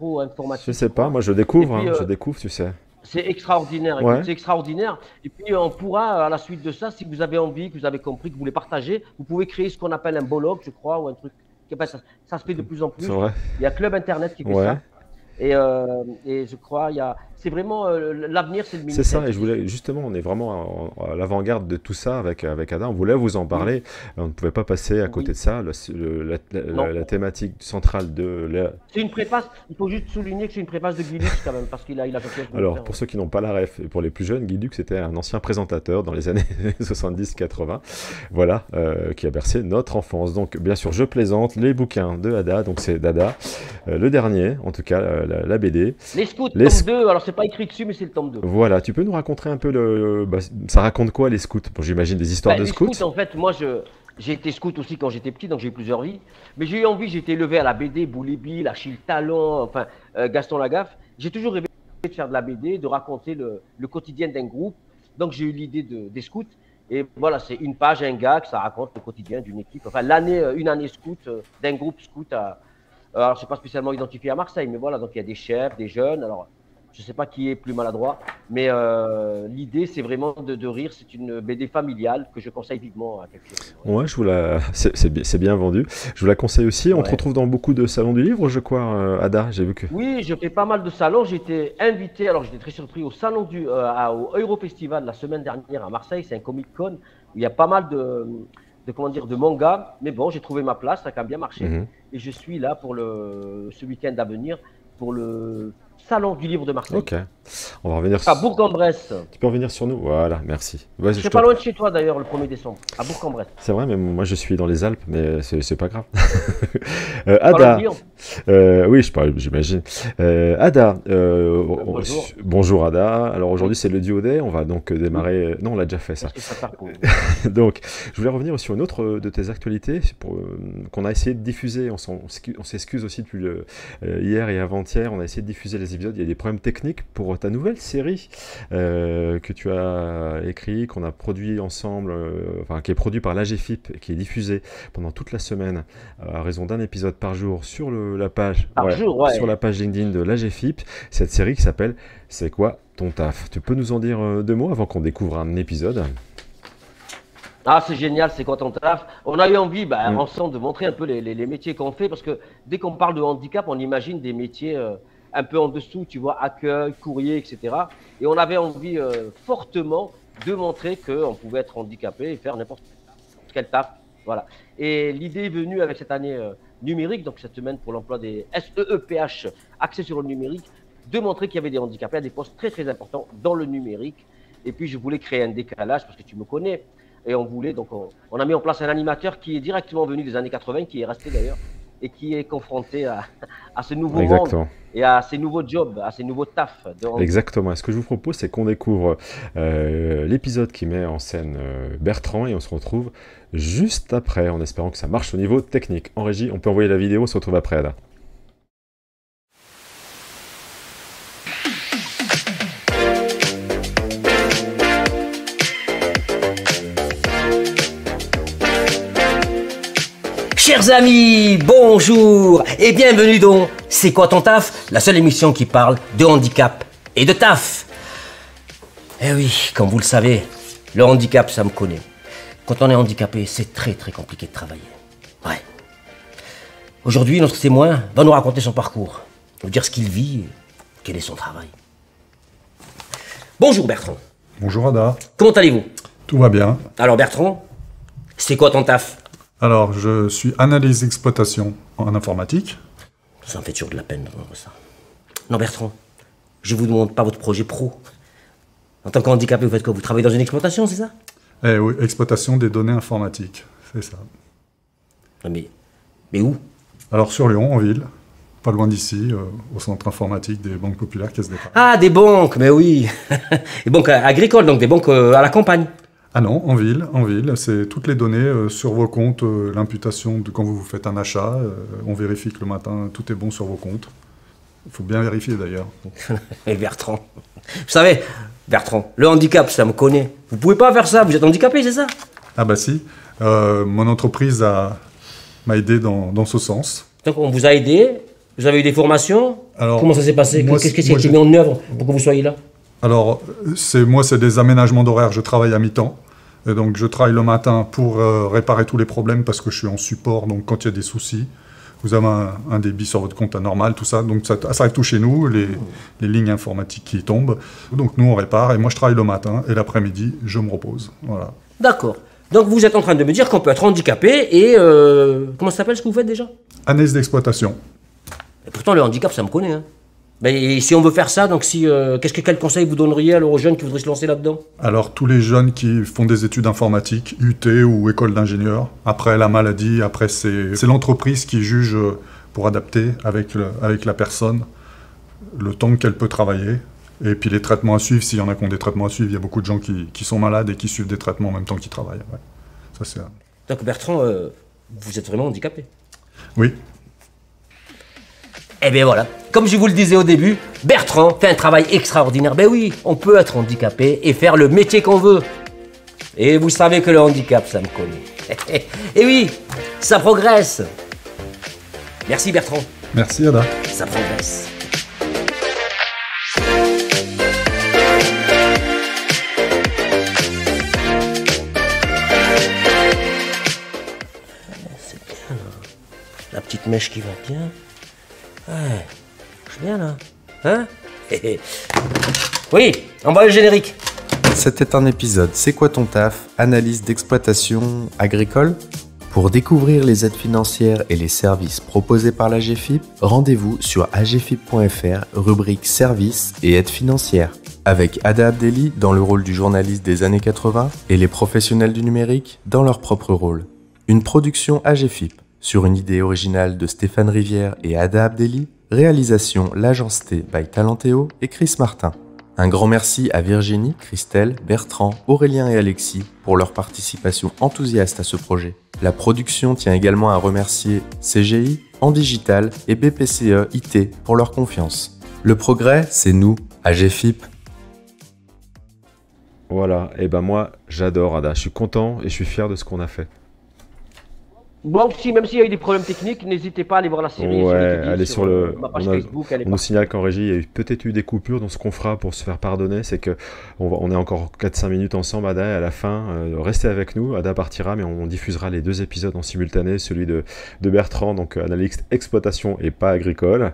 micro-informatique. Je sais pas, moi je découvre, puis, hein, euh, je découvre, tu sais. C'est extraordinaire, écoute, Ouais. c'est extraordinaire. Et puis on pourra, à la suite de ça, si vous avez envie, que vous avez compris, que vous voulez partager, vous pouvez créer ce qu'on appelle un blog, je crois, ou un truc. Ça, ça se fait de plus en plus. Il y a Club Internet qui fait Ouais. ça. Et, euh, et je crois, il y a, c'est vraiment euh, l'avenir, c'est le C'est Minitel. ça, et je voulais justement, on est vraiment à, à l'avant-garde de tout ça avec, avec Ada. On voulait vous en parler. On ne pouvait pas passer à côté Oui. de ça. Le- le- la, la- Non. la thématique centrale de la, C'est une préface, il faut juste souligner que c'est une préface de Guilux quand même, parce qu'il a, il a fait Alors, pour ceux qui n'ont pas la ref, et pour les plus jeunes, Guy Duc, c'était un ancien présentateur dans les années [LAUGHS] 70-80, voilà, euh, qui a bercé notre enfance. Donc, bien sûr, je plaisante, les bouquins de Ada, donc c'est Dada, euh, le dernier, en tout cas, la, la BD. Les scouts, Les tome sc- 2, alors c'est pas écrit dessus, mais c'est le tome 2. Voilà, tu peux nous raconter un peu le... bah, ça raconte quoi, les scouts? Bon, j'imagine des histoires Bah, de les scouts. en fait, moi, je, j'ai été scout aussi quand j'étais petit, donc j'ai eu plusieurs vies. Mais j'ai eu envie, j'ai été élevé à la BD, Bouli Bill, Achille Talon, enfin, euh, Gaston Lagaffe. J'ai toujours rêvé de faire de la BD, de raconter le, le quotidien d'un groupe. Donc j'ai eu l'idée de, des scouts. Et voilà, c'est une page, un gars, que ça raconte le quotidien d'une équipe. Enfin, l'année, euh, une année scout, euh, d'un groupe scout à. Alors, je ne pas spécialement identifié à Marseille, mais voilà, donc il y a des chefs, des jeunes. Alors, je ne sais pas qui est plus maladroit, mais euh, l'idée, c'est vraiment de, de rire. C'est une BD familiale que je conseille vivement à quelqu'un. Ouais, je vous la... c'est, bien, vendu. Je vous la conseille aussi. On te retrouve dans beaucoup de salons du livre, je crois, euh, Ada. J'ai vu que. Oui, je fais pas mal de salons. J'ai été invité, alors j'étais très surpris au salon du, euh, à- au Eurofestival la semaine dernière à Marseille. C'est un Comic Con. où Il y a pas mal de, de comment dire, de mangas. Mais bon, j'ai trouvé ma place, ça a quand même bien marché. Mhm. Et je suis là pour le, ce week-end à venir pour le salon du livre de Marseille. Ok. On va revenir. À Bourg-en-Bresse. Tu peux revenir sur nous. Voilà, merci. Vas-y, je te- pas loin de chez toi d'ailleurs, le 1er décembre, à Bourg-en-Bresse. C'est vrai, mais moi je suis dans les Alpes, mais c'est, pas grave. [LAUGHS] Euh, Ada, euh, oui, je parle, j'imagine. Euh, Ada, on- bonjour. bonjour Ada. Alors aujourd'hui c'est le duo day, on va donc démarrer. Non, on l'a déjà fait ça. Ça [LAUGHS] Donc, je voulais revenir sur une autre de tes actualités pour, qu'on a essayé de diffuser. On, s'excuse- aussi depuis le, hier et avant-hier. On a essayé de diffuser les Il y a des problèmes techniques pour ta nouvelle série euh, que tu as écrit, qu'on a produit ensemble, euh, enfin qui est produit par l'AGFIP et qui est diffusé pendant toute la semaine euh, à raison d'un épisode par jour sur le, la page Par jour, ouais. sur la page LinkedIn de l'AGFIP. Cette série qui s'appelle C'est quoi ton taf? Tu peux nous en dire deux mots avant qu'on découvre un épisode? Ah, c'est génial, c'est quoi ton taf? On a eu envie, bah, Mm. ensemble, de montrer un peu les, les- les métiers qu'on fait, parce que dès qu'on parle de handicap, on imagine des métiers euh, un peu en dessous, tu vois, accueil, courrier, etc. Et on avait envie euh, fortement de montrer qu'on pouvait être handicapé et faire n'importe quel taf. Voilà. Et l'idée est venue avec cette année euh, numérique, donc cette semaine pour l'emploi des SEEPH, axés sur le numérique, de montrer qu'il y avait des handicapés à des postes très très importants dans le numérique. Et puis je voulais créer un décalage parce que tu me connais. Et on voulait, donc on, on a mis en place un animateur qui est directement venu des années 80, qui est resté d'ailleurs, et qui est confronté à, à ce nouveau Exactement. monde et à ces nouveaux jobs, à ces nouveaux tafs. de. Exactement. Et ce que je vous propose, c'est qu'on découvre euh, l'épisode qui met en scène euh, Bertrand et on se retrouve juste après, en espérant que ça marche au niveau technique. En régie, on peut envoyer la vidéo, on se retrouve après, Ada. Chers amis, bonjour et bienvenue dans C'est quoi ton taf? La seule émission qui parle de handicap et de taf. Eh oui, comme vous le savez, le handicap, ça me connaît. Quand on est handicapé, c'est très très compliqué de travailler. Ouais. Aujourd'hui, notre témoin va nous raconter son parcours, nous dire ce qu'il vit et quel est son travail. Bonjour Bertrand, Bonjour Ada, comment allez-vous? Tout va bien. Alors Bertrand, c'est quoi ton taf? Alors, je suis analyse d'exploitation en informatique. Ça me fait toujours de la peine d'entendre ça. Non, Bertrand, je vous demande pas votre projet pro. En tant qu'handicapé, vous faites quoi? Vous travaillez dans une exploitation, c'est ça? Eh oui, exploitation des données informatiques, c'est ça. Non, mais, mais où? Alors sur Lyon, en ville, pas loin d'ici, euh, au centre informatique des banques populaires Caisse d'Épargne. Ah, des banques, mais oui. [LAUGHS] des banques agricoles, donc des banques euh, à la campagne. Ah non, en ville, en ville, c'est toutes les données euh, sur vos comptes, euh, l'imputation de quand vous vous faites un achat, euh, on vérifie que le matin tout est bon sur vos comptes. Il faut bien vérifier d'ailleurs. [LAUGHS] Et Bertrand. Vous savez, Bertrand, le handicap, ça me connaît. Vous pouvez pas faire ça, vous êtes handicapé, c'est ça? Ah bah si, mon entreprise a- m'a aidé dans, dans ce sens. Donc on vous a aidé, vous avez eu des formations? Alors, Comment ça s'est passé? Qu'est-ce qui a été mis en œuvre pour que vous soyez là? Alors, c'est moi, c'est des aménagements d'horaire. Je travaille à mi-temps. Et donc, je travaille le matin pour euh, réparer tous les problèmes parce que je suis en support. Donc, quand il y a des soucis, vous avez un, un débit sur votre compte anormal, tout ça. Donc, ça, ça arrive tout chez nous, les, les lignes informatiques qui tombent. Donc, nous, on répare. Et moi, je travaille le matin. Et l'après-midi, je me repose. Voilà. D'accord. Donc vous êtes en train de me dire qu'on peut être handicapé et... euh, comment ça s'appelle ce que vous faites déjà? Analyse d'exploitation. Et pourtant, le handicap, ça me connaît. Hein. Mais si on veut faire ça, donc si, euh, qu'est-ce que quel conseil vous donneriez alors aux jeunes qui voudraient se lancer là-dedans? Alors, tous les jeunes qui font des études informatiques, UT ou école d'ingénieur, après la maladie, après c'est l'entreprise qui juge euh, pour adapter avec, le- avec la personne le temps qu'elle peut travailler. Et puis les traitements à suivre, s'il y en a qui ont des traitements à suivre, il y a beaucoup de gens qui, qui sont malades et qui suivent des traitements en même temps qu'ils travaillent. ouais. Ça, c'est... Donc Bertrand, euh, vous êtes vraiment handicapé? Oui, Eh bien voilà, comme je vous le disais au début, Bertrand fait un travail extraordinaire. Ben oui, on peut être handicapé et faire le métier qu'on veut. Et vous savez que le handicap, ça me connaît. [LAUGHS] et oui, ça progresse. Merci Bertrand, merci Ada. ça progresse. C'est bien là. La petite mèche qui va bien. Ouais, c'est bien là. Hein [LAUGHS] Oui, envoie le générique. C'était un épisode C'est quoi ton taf? Analyse d'exploitation agricole Pour découvrir les aides financières et les services proposés par la GFIP, rendez-vous sur agfip.fr, rubrique services et aides financières. Avec Ada Abdelli dans le rôle du journaliste des années 80 et les professionnels du numérique dans leur propre rôle. Une production AGFIP sur une idée originale de Stéphane Rivière et Ada Abdelli, réalisation L'Agence T by Talenteo et Chris Martin. Un grand merci à Virginie, Christelle, Bertrand, Aurélien et Alexis pour leur participation enthousiaste à ce projet. La production tient également à remercier CGI, En Digital et BPCE IT pour leur confiance. Le progrès, c'est nous, AGFIP. Voilà, et ben moi j'adore Ada, je suis content et je suis fier de ce qu'on a fait. Moi aussi, même s'il y a eu des problèmes techniques, n'hésitez pas à aller voir la série. Ouais, allez sur le- Ma page on a- Facebook, On nous signale qu'en régie, il y a eu peut-être eu des coupures, donc ce qu'on fera pour se faire pardonner, c'est que on, va- on est encore 4-5 minutes ensemble, Ada, et à la fin, euh, restez avec nous, Ada partira, mais on, diffusera les deux épisodes en simultané, celui de, de Bertrand, donc euh, analyse exploitation et pas agricole,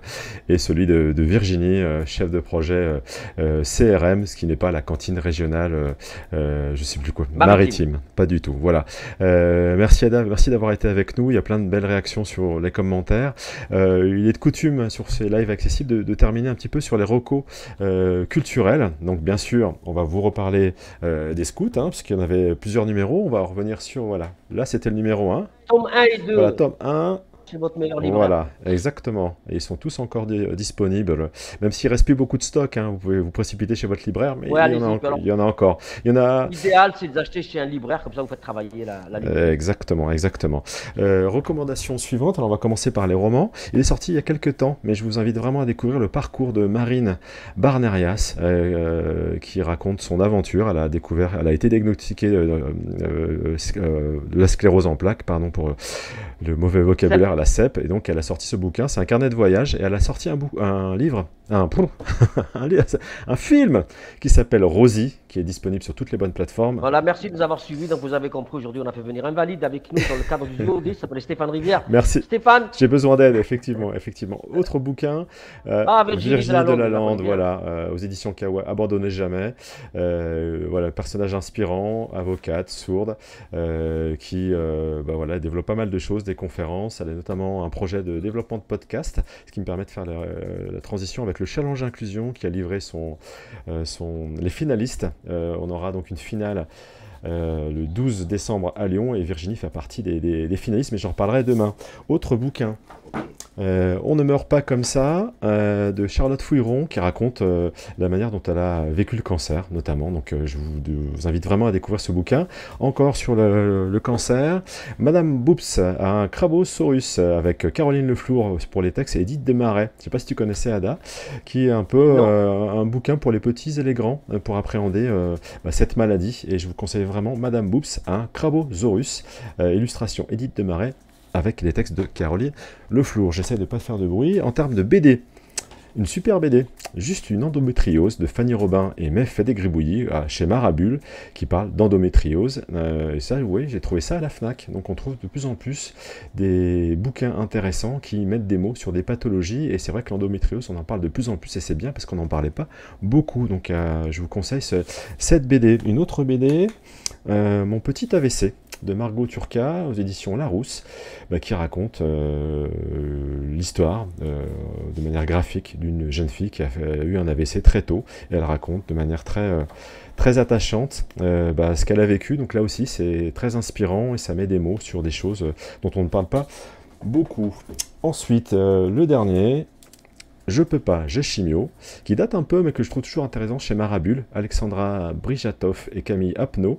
et celui de, de Virginie, euh, chef de projet euh, euh, CRM, ce qui n'est pas la cantine régionale, euh, euh, je sais plus quoi, Maritime. maritime, pas du tout, voilà. Euh, merci Ada, merci d'avoir été avec nous, il y a plein de belles réactions sur les commentaires. Euh, il est de coutume sur ces lives accessibles de, de terminer un petit peu sur les recos euh, culturels. Donc bien sûr, on va vous reparler euh, des scouts, hein, parce qu'il y en avait plusieurs numéros. On va revenir sur, voilà, là c'était le numéro 1. Tome 1 et 2. Voilà, tome 1, c'est votre meilleur libraire. Voilà, exactement. Et ils sont tous encore di- disponibles. Même s'il reste plus beaucoup de stock, hein, vous pouvez vous précipiter chez votre libraire, mais Ouais, il, y en a allez-y, en- alors. il y en a encore. Il y en a. L'idéal, c'est de les acheter chez un libraire, comme ça vous faites travailler la, la. Exactement, exactement. Euh, recommandation suivante, alors on va commencer par les romans. Il est sorti il y a quelques temps, mais je vous invite vraiment à découvrir le parcours de Marine Barnerias, euh, qui raconte son aventure. Elle a découvert, elle a été diagnostiquée euh, euh, euh, de la sclérose en plaques, pardon pour euh, le mauvais vocabulaire, la CEP, et donc elle a sorti ce bouquin. C'est un carnet de voyage, et elle a sorti un, bou- un livre, un, [LAUGHS] un, li- un film qui s'appelle Rosie, qui est disponible sur toutes les bonnes plateformes. Voilà, merci de nous avoir suivis. Donc vous avez compris, aujourd'hui on a fait venir un valide avec nous dans le cadre du duo 10, ça s'appelle Stéphane Rivière. Merci. Stéphane, J'ai besoin d'aide, effectivement, effectivement. Autre bouquin, euh, Ah, Virginie Delalande, Delalande, on voilà, euh, aux éditions Kawa, Abandonnez jamais. Euh, voilà, personnage inspirant, avocate, sourde, qui bah, voilà, développe pas mal de choses, des conférences. Elle a notamment un projet de développement de podcast, ce qui me permet de faire la, la transition avec le Challenge Inclusion, qui a livré son, son, les finalistes. Euh, on aura donc une finale. euh, le 12 décembre à Lyon et Virginie fait partie des, finalistes, mais j'en reparlerai demain. Autre bouquin, euh, On ne meurt pas comme ça, euh, de Charlotte Fouilleron, qui raconte euh, la manière dont elle a vécu le cancer, notamment. Donc, je vous, de- vous invite vraiment à découvrir ce bouquin. Encore sur le, le cancer, Madame Boops a un Crabosaurus avec Caroline Leflour pour les textes et Edith Desmarais. Je ne sais pas si tu connaissais Ada, qui est un peu un bouquin pour les petits et les grands pour appréhender bah, cette maladie. Et je vous conseille vraiment Madame Boops, un Crabosaurus, illustration Edith Desmarais avec les textes de Caroline Leflour. J'essaie de ne pas faire de bruit. En termes de BD, une super BD, juste une endométriose de Fanny Robin et Mef Fédé-Gribouilly euh, chez Marabule qui parle d'endométriose. Euh, et ça, oui, j'ai trouvé ça à la Fnac. Donc on trouve de plus en plus des bouquins intéressants qui mettent des mots sur des pathologies. Et c'est vrai que l'endométriose, on en parle de plus en plus et c'est bien parce qu'on n'en parlait pas beaucoup. Donc euh, je vous conseille ce- cette BD. Une autre BD, Mon petit AVC de Margot Turca aux éditions Larousse, bah, qui raconte euh, l'histoire euh, de manière graphique d'une jeune fille qui a eu un AVC très tôt. Et elle raconte de manière très, euh, attachante bah, ce qu'elle a vécu. Donc là aussi, c'est très inspirant et ça met des mots sur des choses dont on ne parle pas beaucoup. Ensuite, le dernier, je peux pas, j'ai chimio, qui date un peu mais que je trouve toujours intéressant chez Marabule, Alexandra Brijatov et Camille Apno.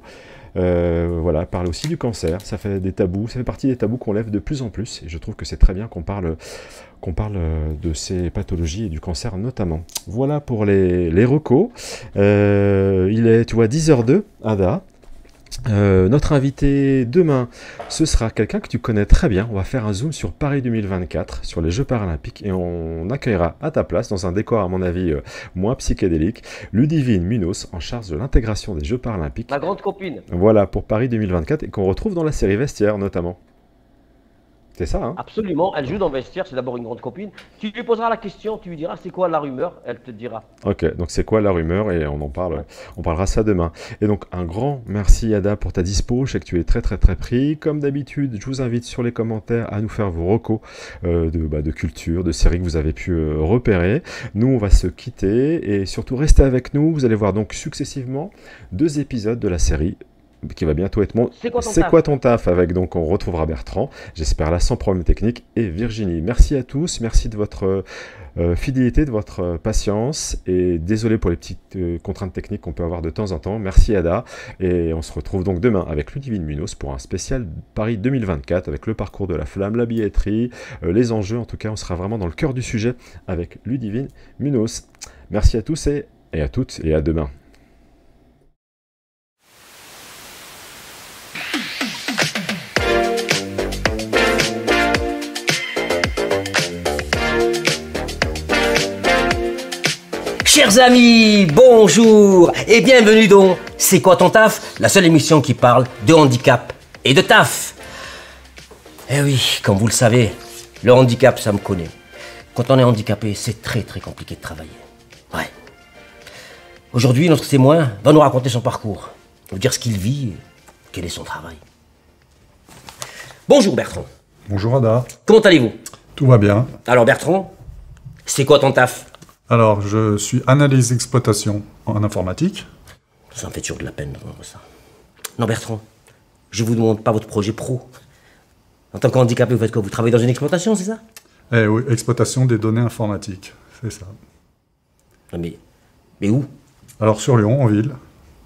Euh, voilà, parle aussi du cancer, ça fait des tabous, ça fait partie des tabous qu'on lève de plus en plus, et je trouve que c'est très bien qu'on parle, qu'on parle euh, de ces pathologies et du cancer notamment. Voilà pour les, les recos. Euh, il est, tu vois, 10h02, Ada. Euh, notre invité demain, ce sera quelqu'un que tu connais très bien. On va faire un zoom sur Paris 2024, sur les Jeux paralympiques, et on accueillera à ta place, dans un décor à mon avis euh, moins psychédélique, Ludivine Munoz, en charge de l'intégration des Jeux paralympiques. ma grande copine. Voilà, pour Paris 2024, et qu'on retrouve dans la série Vestiaire notamment. C'est ça, hein Absolument, elle joue dans le vestiaire, c'est d'abord une grande copine. Tu lui poseras la question, tu lui diras c'est quoi la rumeur, elle te dira. Ok, donc c'est quoi la rumeur? Et on en parle, on parlera ça demain. Et donc un grand merci Ada pour ta dispo, je sais que tu es très très très pris. Comme d'habitude, je vous invite sur les commentaires à nous faire vos recos euh, de, bah, de culture, de séries que vous avez pu euh, repérer. Nous on va se quitter et surtout restez avec nous, vous allez voir donc successivement deux épisodes de la série qui va bientôt être mon C'est quoi ton taf quoi ton taf avec donc on retrouvera Bertrand, j'espère là sans problème technique et Virginie. Merci à tous, merci de votre euh, fidélité, de votre euh, patience et désolé pour les petites euh, contraintes techniques qu'on peut avoir de temps en temps. Merci Ada et on se retrouve donc demain avec Ludivine Munoz pour un spécial Paris 2024 avec le parcours de la flamme, la billetterie, euh, les enjeux. En tout cas, on sera vraiment dans le cœur du sujet avec Ludivine Munoz. Merci à tous et, et à toutes et à demain. Chers amis, bonjour et bienvenue dans C'est quoi ton taf? La seule émission qui parle de handicap et de taf. Eh oui, comme vous le savez, le handicap, ça me connaît. Quand on est handicapé, c'est très très compliqué de travailler. Ouais. Aujourd'hui, notre témoin va nous raconter son parcours, nous dire ce qu'il vit, et quel est son travail. Bonjour Bertrand, Bonjour Ada, comment allez-vous? Tout va bien. Alors Bertrand, c'est quoi ton taf? Alors, je suis analyse d'exploitation en informatique. Ça me fait toujours de la peine d'entendre ça. Non, Bertrand, je vous demande pas votre projet pro. En tant qu'handicapé, vous faites quoi? Vous travaillez dans une exploitation, c'est ça? Eh oui, exploitation des données informatiques, c'est ça. Mais, mais où? Alors sur Lyon, en ville,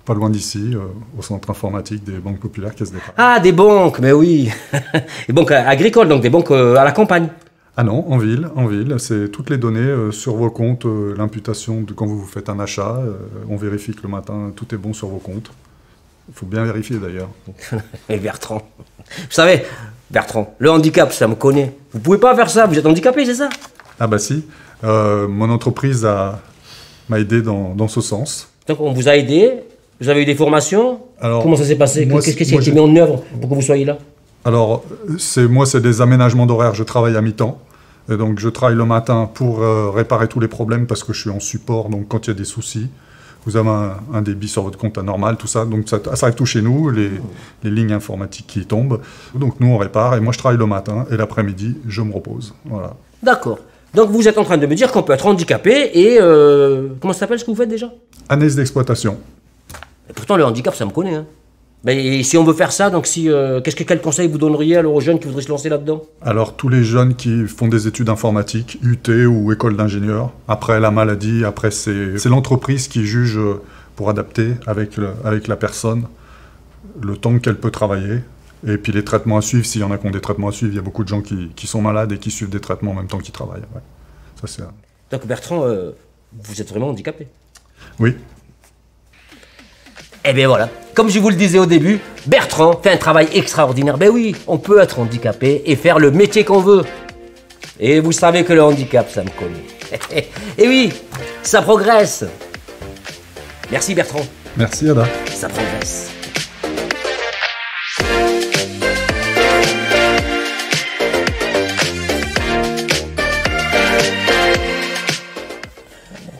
pas loin d'ici, euh, au centre informatique des banques populaires Caisse d'État. Ah, des banques, mais oui. [LAUGHS] des banques agricoles, donc des banques euh, à la campagne. Ah non, en ville, en ville, c'est toutes les données euh, sur vos comptes, euh, l'imputation de quand vous faites un achat, euh, on vérifie que le matin tout est bon sur vos comptes. Il faut bien vérifier d'ailleurs. [LAUGHS] Et Bertrand. Vous savez, Bertrand, le handicap, ça me connaît. Vous pouvez pas faire ça, vous êtes handicapé, c'est ça? Ah bah si, mon entreprise a- m'a aidé dans, dans ce sens. Donc on vous a aidé, vous avez eu des formations? Alors, Comment ça s'est passé? Qu'est-ce qui a été mis en œuvre pour que vous soyez là? Alors, c'est moi, c'est des aménagements d'horaire. Je travaille à mi-temps. Et donc, je travaille le matin pour euh, réparer tous les problèmes parce que je suis en support. Donc, quand il y a des soucis, vous avez un, un débit sur votre compte anormal, tout ça. Donc, ça, ça arrive tout chez nous, les, les lignes informatiques qui tombent. Donc, nous, on répare. Et moi, je travaille le matin. Et l'après-midi, je me repose. Voilà. D'accord. Donc vous êtes en train de me dire qu'on peut être handicapé et... euh, comment ça s'appelle ce que vous faites déjà? Analyse d'exploitation. Et Pourtant le handicap, ça me connaît. Hein. Mais si on veut faire ça, donc si, euh, qu'est-ce que quel conseil vous donneriez alors aux jeunes qui voudraient se lancer là-dedans? Alors, tous les jeunes qui font des études informatiques, UT ou école d'ingénieur, après la maladie, après c'est l'entreprise qui juge euh, pour adapter avec, le- avec la personne le temps qu'elle peut travailler. Et puis les traitements à suivre, s'il y en a qui ont des traitements à suivre, il y a beaucoup de gens qui, qui sont malades et qui suivent des traitements en même temps qu'ils travaillent. ouais. Ça, c'est Donc Bertrand, euh, vous êtes vraiment handicapé. Oui, Eh bien voilà, comme je vous le disais au début, Bertrand fait un travail extraordinaire. Ben oui, on peut être handicapé et faire le métier qu'on veut. Et vous savez que le handicap, ça me connaît. [LAUGHS] et oui, ça progresse. Merci Bertrand, merci Ada. ça progresse.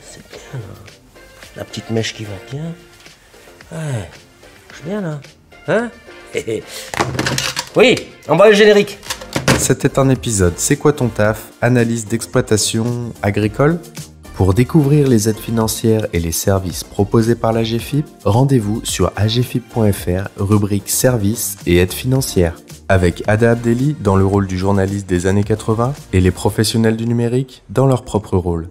C'est bien là. La petite mèche qui va bien. Ouais, je suis là. Hein [LAUGHS] Oui, envoie le générique. C'était un épisode C'est quoi ton taf? Analyse d'exploitation agricole Pour découvrir les aides financières et les services proposés par la GFIP, rendez-vous sur agfip.fr, rubrique services et aides financières. Avec Ada Abdelli dans le rôle du journaliste des années 80 et les professionnels du numérique dans leur propre rôle.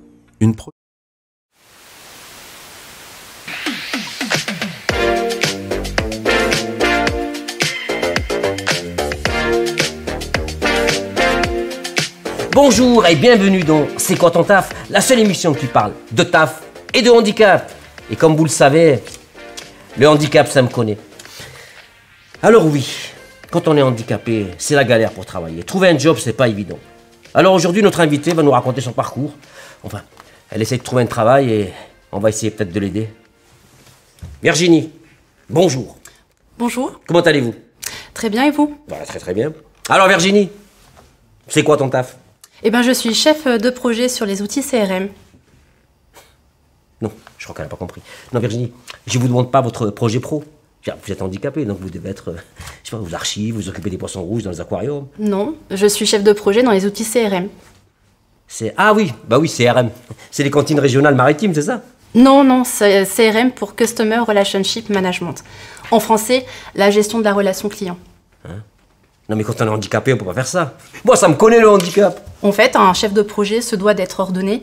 Bonjour et bienvenue dans C'est quoi ton taf La seule émission qui parle de taf et de handicap. Et comme vous le savez, le handicap, ça me connaît. Alors oui, quand on est handicapé, c'est la galère pour travailler. Trouver un job, c'est pas évident. Alors aujourd'hui, notre invité va nous raconter son parcours. Enfin, elle essaie de trouver un travail et on va essayer peut-être de l'aider. Virginie, bonjour. Bonjour. Comment allez-vous? Très bien, et vous? Voilà, très très bien. Alors Virginie, c'est quoi ton taf? Eh bien, je suis chef de projet sur les outils CRM. Non, je crois qu'elle n'a pas compris. Non, Virginie, je ne vous demande pas votre projet pro. Vous êtes handicapé, donc vous devez être, euh, je sais pas, aux archives, vous occupez des poissons rouges dans les aquariums. Non, je suis chef de projet dans les outils CRM. C'est ah oui, bah oui, CRM. C'est les cantines régionales maritimes, c'est ça? Non, non, c'est CRM pour Customer Relationship Management. En français, la gestion de la relation client. Non, mais quand on est handicapé, on peut pas faire ça. Moi, ça me connaît le handicap. En fait, un chef de projet se doit d'être ordonné,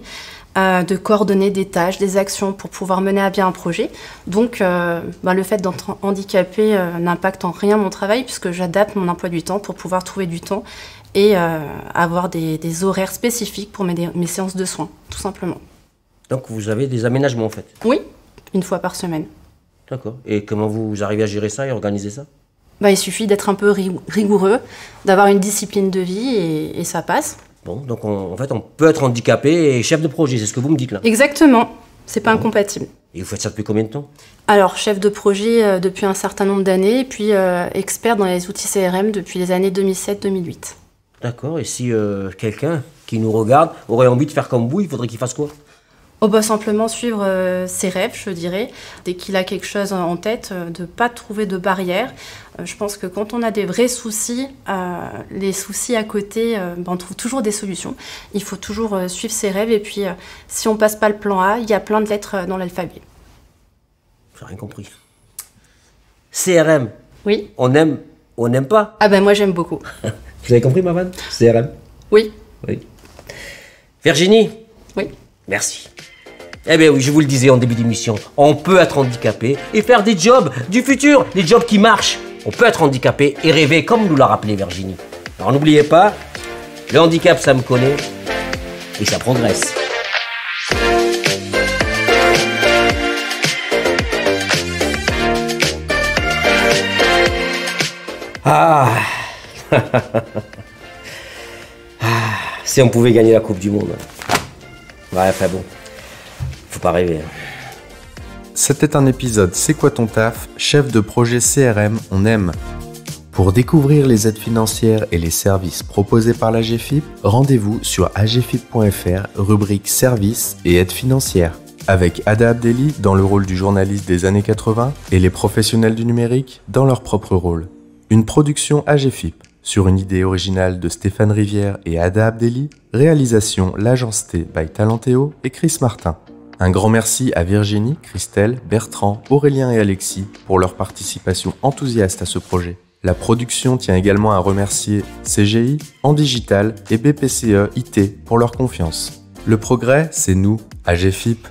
euh, de coordonner des tâches, des actions pour pouvoir mener à bien un projet. Donc, euh, ben, le fait d'être handicapé euh, n'impacte en rien mon travail puisque j'adapte mon emploi du temps pour pouvoir trouver du temps et euh, avoir des, des horaires spécifiques pour mes, mes séances de soins, tout simplement. Donc vous avez des aménagements en fait? Oui, une fois par semaine. D'accord. Et comment vous arrivez à gérer ça et organiser ça? Bah, il suffit d'être un peu ri- rigoureux, d'avoir une discipline de vie et, et ça passe. Bon, donc on- en fait, on peut être handicapé et chef de projet, c'est ce que vous me dites là. Exactement, c'est pas incompatible. Et vous faites ça depuis combien de temps? Alors, chef de projet euh, depuis un certain nombre d'années, et puis euh, expert dans les outils CRM depuis les années 2007-2008. D'accord. Et si euh, quelqu'un qui nous regarde aurait envie de faire comme vous, il faudrait qu'il fasse quoi? On va simplement suivre ses rêves, je dirais. Dès qu'il a quelque chose en tête, de ne pas trouver de barrière. Euh, je pense que quand on a des vrais soucis, euh, les soucis à côté, euh, ben, on trouve toujours des solutions. Il faut toujours euh, suivre ses rêves, et puis si on passe pas le plan A, il y a plein de lettres dans l'alphabet. J'ai rien compris. CRM. Oui. On aime on n'aime pas? Ah ben moi j'aime beaucoup. [LAUGHS] Vous avez compris ma vanne CRM Oui. Oui. Virginie? Oui. Merci. Eh bien oui, je vous le disais en début d'émission, on peut être handicapé et faire des jobs du futur, des jobs qui marchent. On peut être handicapé et rêver comme nous l'a rappelé Virginie. Alors n'oubliez pas, le handicap ça me connaît et ça progresse. Ah. [LAUGHS] Ah, Si on pouvait gagner la Coupe du Monde. Ouais, enfin bon. Faut pas rêver. C'était un épisode C'est quoi ton taf Chef de projet CRM, on aime. Pour découvrir les aides financières et les services proposés par la GFIP, rendez-vous sur agfip.fr, rubrique services et aides financières. Avec Ada Abdeli dans le rôle du journaliste des années 80 et les professionnels du numérique dans leur propre rôle. Une production AGFIP sur une idée originale de Stéphane Rivière et Ada Abdeli, réalisation l'Agence T by Talenteo et Chris Martin. Un grand merci à Virginie, Christelle, Bertrand, Aurélien et Alexis pour leur participation enthousiaste à ce projet. La production tient également à remercier CGI, En Digital et BPCE IT pour leur confiance. Le progrès, c'est nous, AGFIP,